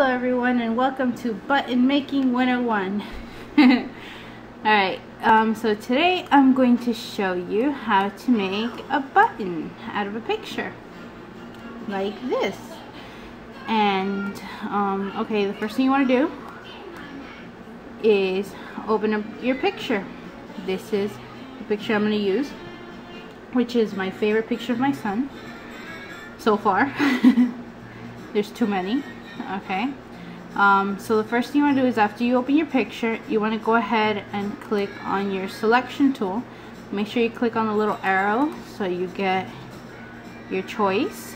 Hello everyone and welcome to Button Making 101. Alright, um, so today I'm going to show you how to make a button out of a picture. Like this. And, um, okay, the first thing you want to do is open up your picture. This is the picture I'm going to use, which is my favorite picture of my son so far. There's too many okay. Um, so the first thing you want to do is after you open your picture you want to go ahead and click on your selection tool. Make sure you click on the little arrow so you get your choice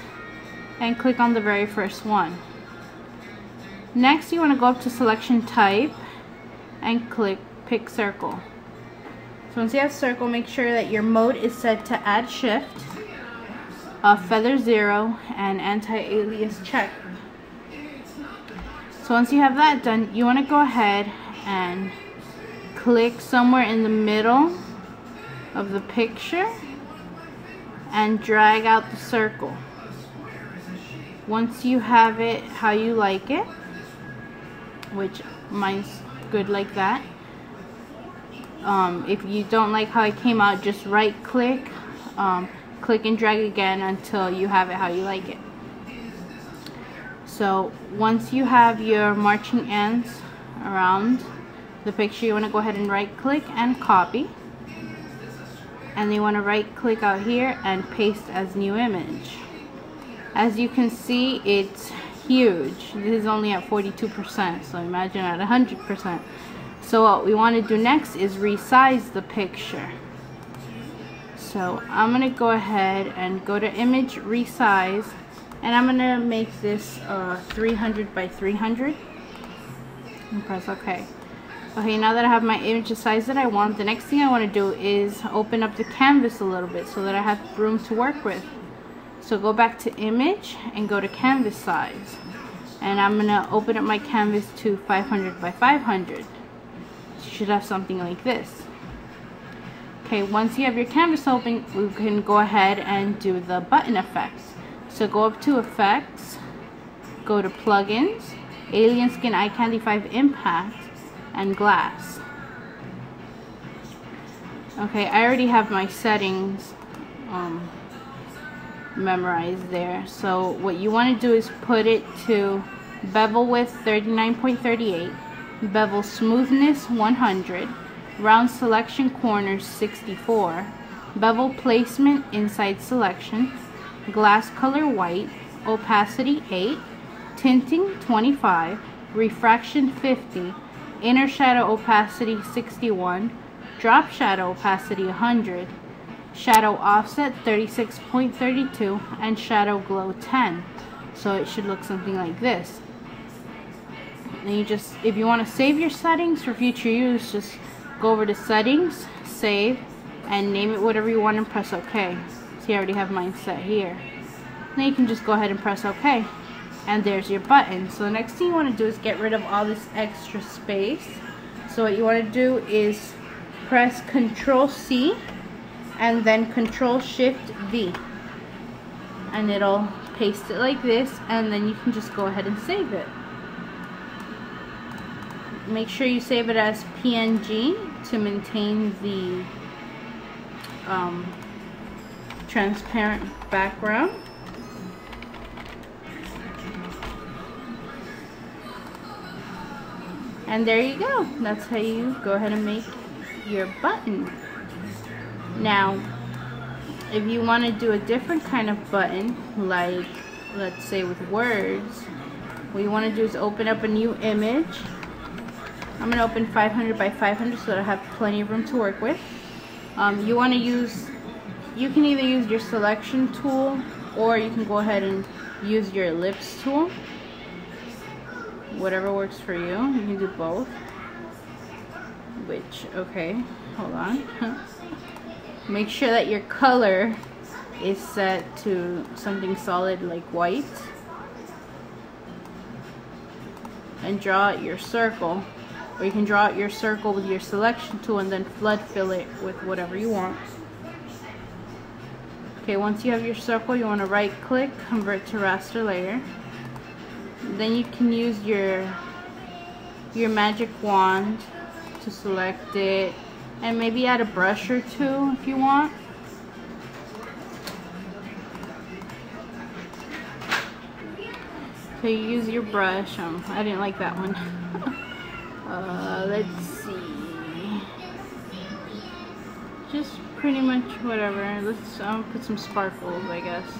and click on the very first one. Next you want to go up to selection type and click pick circle. So once you have circle make sure that your mode is set to add shift uh, feather zero and anti-alias check so once you have that done, you want to go ahead and click somewhere in the middle of the picture and drag out the circle. Once you have it how you like it, which mine's good like that. Um, if you don't like how it came out, just right click, um, click and drag again until you have it how you like it. So once you have your marching ants around the picture, you want to go ahead and right click and copy. And then you want to right click out here and paste as new image. As you can see, it's huge. This is only at 42%, so imagine at 100%. So what we want to do next is resize the picture. So I'm going to go ahead and go to image resize and I'm gonna make this uh, 300 by 300 and press OK. Okay now that I have my image the size that I want the next thing I want to do is open up the canvas a little bit so that I have room to work with. So go back to image and go to canvas size. And I'm gonna open up my canvas to 500 by 500 you should have something like this. Okay once you have your canvas open we can go ahead and do the button effects so go up to effects, go to plugins, Alien Skin Eye Candy 5 Impact, and glass. Okay, I already have my settings um, memorized there. So what you want to do is put it to bevel width 39.38, bevel smoothness 100, round selection corners 64, bevel placement inside selection, glass color white, opacity 8, tinting 25, refraction 50, inner shadow opacity 61, drop shadow opacity 100, shadow offset 36.32, and shadow glow 10. So it should look something like this. And you just, if you want to save your settings for future use, just go over to settings, save, and name it whatever you want and press OK. See, I already have mine set here. Now you can just go ahead and press OK. And there's your button. So the next thing you want to do is get rid of all this extra space. So what you want to do is press Control C and then Control Shift V. And it'll paste it like this and then you can just go ahead and save it. Make sure you save it as PNG to maintain the um, transparent background. And there you go. That's how you go ahead and make your button. Now, if you want to do a different kind of button, like let's say with words, what you want to do is open up a new image. I'm going to open 500 by 500 so that I have plenty of room to work with. Um, you want to use you can either use your selection tool or you can go ahead and use your ellipse tool. Whatever works for you. You can do both. Which okay hold on. Make sure that your color is set to something solid like white. And draw your circle. Or you can draw out your circle with your selection tool and then flood fill it with whatever you want Okay, once you have your circle, you want to right click, convert to raster layer. then you can use your your magic wand to select it and maybe add a brush or two if you want. So you use your brush um, I didn't like that one. Uh, let's see just pretty much whatever let's um, put some sparkles I guess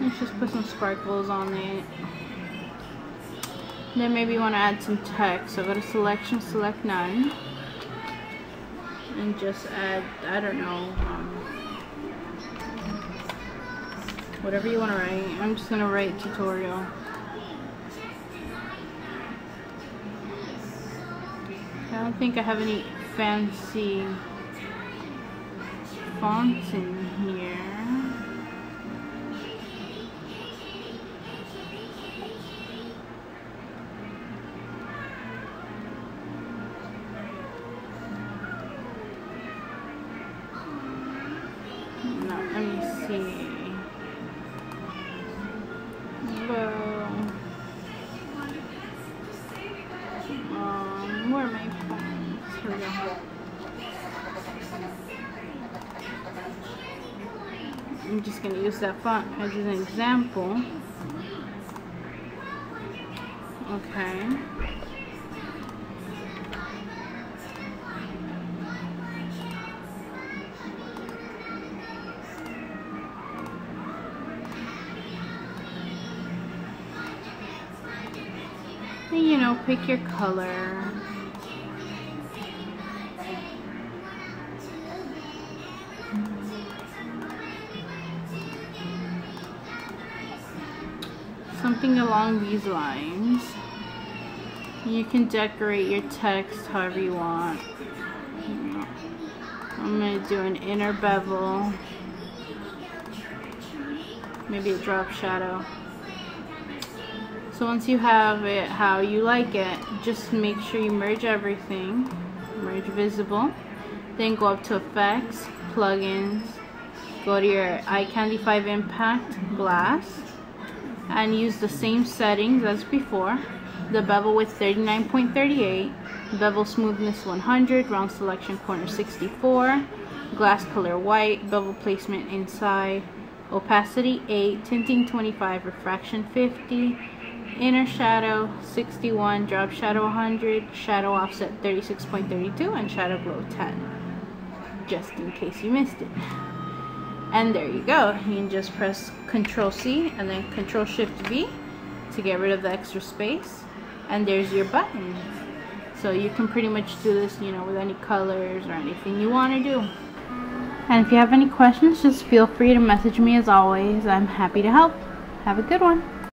Let's just put some sparkles on it. Then maybe you want to add some text. So go to selection, select none. And just add, I don't know, um, whatever you want to write. I'm just going to write tutorial. I don't think I have any fancy fonts in here. I'm just going to use that font as an example. Okay. And, you know, pick your color. Something along these lines. You can decorate your text however you want. I'm going to do an inner bevel. Maybe a drop shadow. So once you have it how you like it, just make sure you merge everything. Merge visible. Then go up to effects, plugins. Go to your Eye Candy 5 Impact glass and use the same settings as before. The bevel width 39.38, bevel smoothness 100, round selection corner 64, glass color white, bevel placement inside, opacity 8, tinting 25, refraction 50, inner shadow 61, drop shadow 100, shadow offset 36.32, and shadow glow 10. Just in case you missed it. And there you go. You can just press Control C and then Control Shift V to get rid of the extra space. And there's your button. So you can pretty much do this, you know, with any colors or anything you want to do. And if you have any questions, just feel free to message me as always. I'm happy to help. Have a good one.